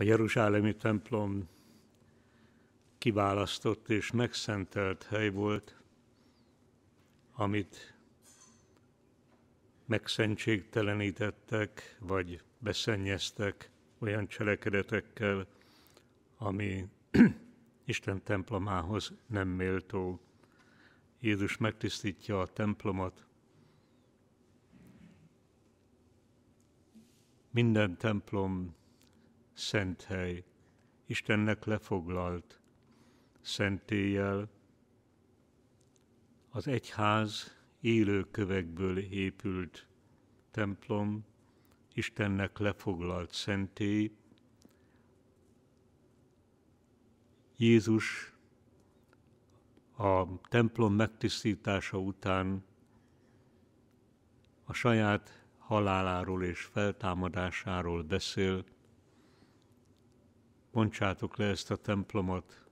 A Jeruzsálemi templom kiválasztott és megszentelt hely volt, amit megszentségtelenítettek, vagy beszennyeztek olyan cselekedetekkel, ami Isten templomához nem méltó. Jézus megtisztítja a templomot. Minden templom szent hely, Istennek lefoglalt szentéllyel. Az egyház élő kövekből épült templom, Istennek lefoglalt szentély. Jézus a templom megtisztítása után a saját haláláról és feltámadásáról beszél. Bontsátok le ezt a templomot,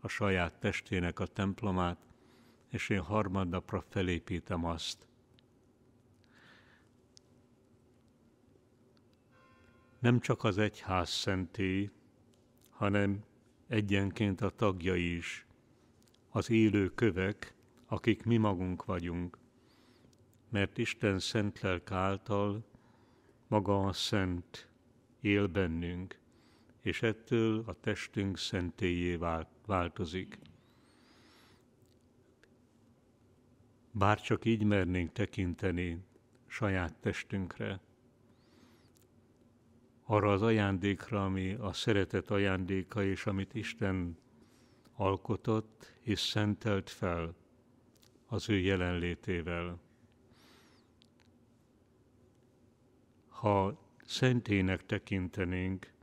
a saját testének a templomát, és én harmadnapra felépítem azt. Nem csak az egyház szentély, hanem egyenként a tagjai is, az élő kövek, akik mi magunk vagyunk, mert Isten szent lelk által maga a szent él bennünk, és ettől a testünk szentélyé változik. Bár csak így mernénk tekinteni saját testünkre, arra az ajándékra, ami a szeretet ajándéka, és amit Isten alkotott és szentelt fel az ő jelenlétével. Ha szentének tekintenénk,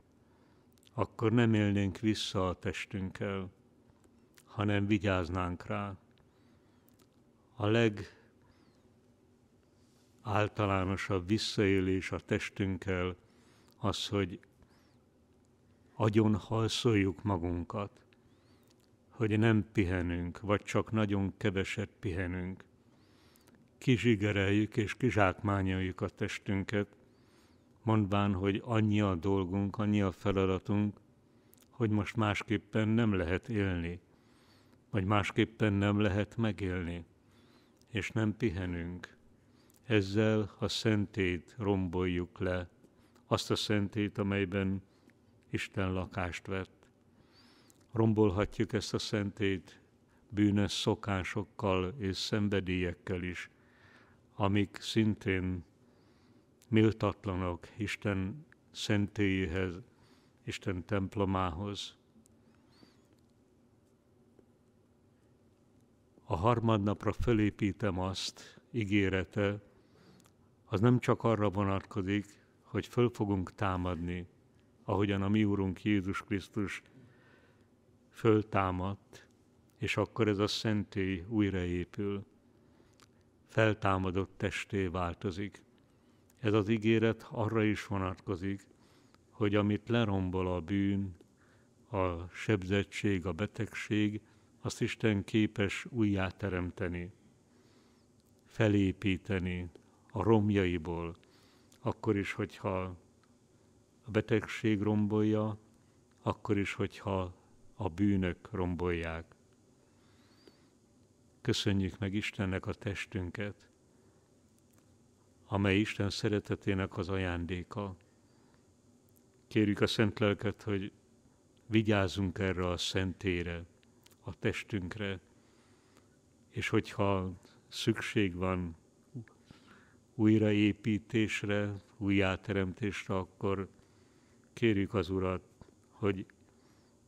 akkor nem élnénk vissza a testünkkel, hanem vigyáznánk rá. A legáltalánosabb visszaélés a testünkkel az, hogy agyon halszoljuk magunkat, hogy nem pihenünk, vagy csak nagyon keveset pihenünk. Kizsigereljük és kizsákmányoljuk a testünket, mondván, hogy annyi a dolgunk, annyi a feladatunk, hogy most másképpen nem lehet élni, vagy másképpen nem lehet megélni, és nem pihenünk. Ezzel a szentét romboljuk le, azt a szentét, amelyben Isten lakást vett. Rombolhatjuk ezt a szentét bűnös szokásokkal és szenvedélyekkel is, amik szintén méltatlanok Isten szentélyéhez, Isten templomához. A harmadnapra fölépítem azt, ígérete, az nem csak arra vonatkozik, hogy föl fogunk támadni, ahogyan a mi Úrunk Jézus Krisztus föltámadt, és akkor ez a szentély újraépül, feltámadott testé változik. Ez az ígéret arra is vonatkozik, hogy amit lerombol a bűn, a sebzettség, a betegség, azt Isten képes újjáteremteni, felépíteni a romjaiból, akkor is, hogyha a betegség rombolja, akkor is, hogyha a bűnök rombolják. Köszönjük meg Istennek a testünket, amely Isten szeretetének az ajándéka. Kérjük a Szent Lelket, hogy vigyázzunk erre a szentére, a testünkre, és hogyha szükség van újraépítésre, újjáteremtésre, akkor kérjük az Urat, hogy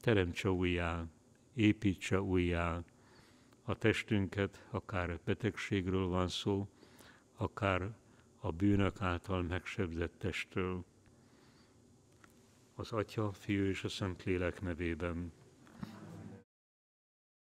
teremtse újjá, építse újjá a testünket, akár betegségről van szó, akár a bűnök által megsebzett testről. Az Atya, Fiú és a Szentlélek nevében.